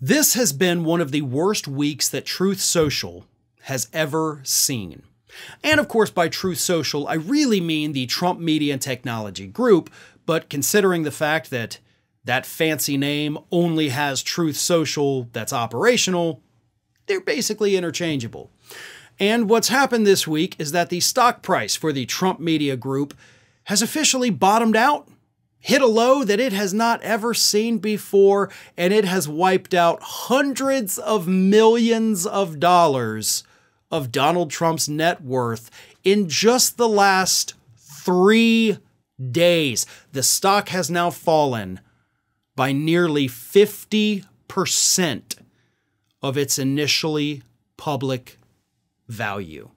This has been one of the worst weeks that Truth Social has ever seen. And of course, by Truth Social, I really mean the Trump Media and Technology Group, but considering the fact that that fancy name only has Truth Social that's operational, they're basically interchangeable. And what's happened this week is that the stock price for the Trump Media Group has officially bottomed out hit a low that it has not ever seen before, and it has wiped out hundreds of millions of dollars of Donald Trump's net worth in just the last three days. The stock has now fallen by nearly 50% of its initially public value.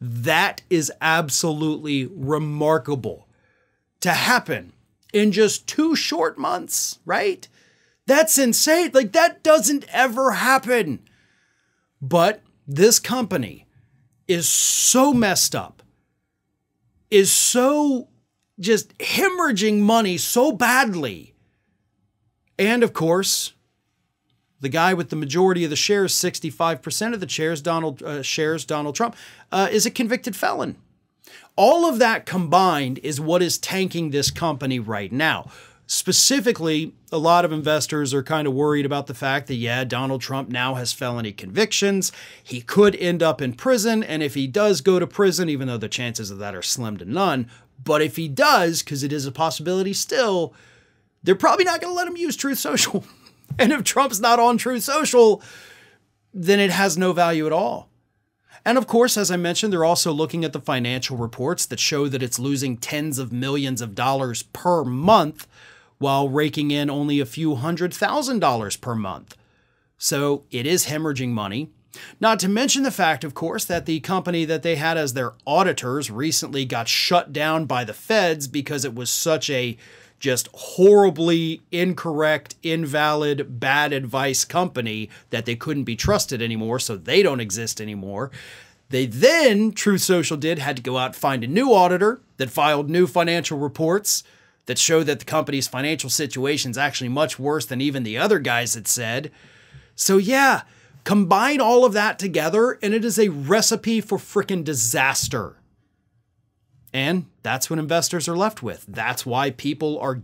That is absolutely remarkable to happen in just two short months, right? That's insane. Like, that doesn't ever happen. But this company is so messed up, is so just hemorrhaging money so badly. And of course, the guy with the majority of the shares, 65% of the shares, Donald uh, shares, Donald Trump, uh, is a convicted felon. All of that combined is what is tanking this company right now. Specifically, a lot of investors are kind of worried about the fact that, yeah, Donald Trump now has felony convictions. He could end up in prison. And if he does go to prison, even though the chances of that are slim to none, but if he does, because it is a possibility still, they're probably not going to let him use Truth Social. and if Trump's not on Truth Social, then it has no value at all. And of course, as I mentioned, they're also looking at the financial reports that show that it's losing tens of millions of dollars per month while raking in only a few hundred thousand dollars per month. So it is hemorrhaging money. Not to mention the fact, of course, that the company that they had as their auditors recently got shut down by the feds because it was such a just horribly incorrect, invalid, bad advice company that they couldn't be trusted anymore, so they don't exist anymore. They then, Truth Social did, had to go out and find a new auditor that filed new financial reports that show that the company's financial situation is actually much worse than even the other guys had said. So, yeah, combine all of that together, and it is a recipe for freaking disaster. And that's what investors are left with. That's why people are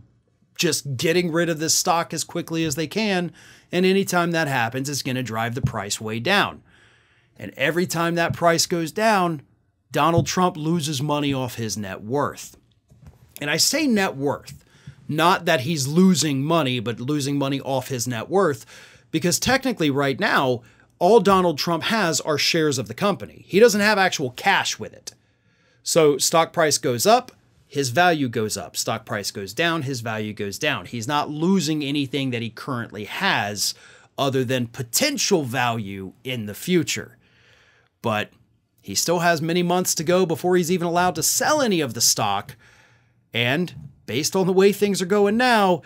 just getting rid of this stock as quickly as they can. And anytime that happens, it's going to drive the price way down. And every time that price goes down, Donald Trump loses money off his net worth. And I say net worth, not that he's losing money, but losing money off his net worth, because technically, right now, all Donald Trump has are shares of the company. He doesn't have actual cash with it. So stock price goes up, his value goes up. Stock price goes down, his value goes down. He's not losing anything that he currently has other than potential value in the future. But he still has many months to go before he's even allowed to sell any of the stock. And based on the way things are going now,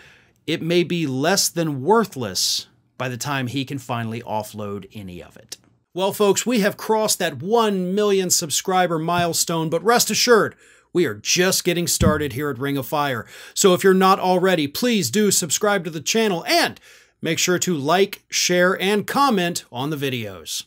it may be less than worthless by the time he can finally offload any of it. Well, folks, we have crossed that 1 million subscriber milestone, but rest assured, we are just getting started here at Ring of Fire. So if you're not already, please do subscribe to the channel and make sure to like, share, and comment on the videos.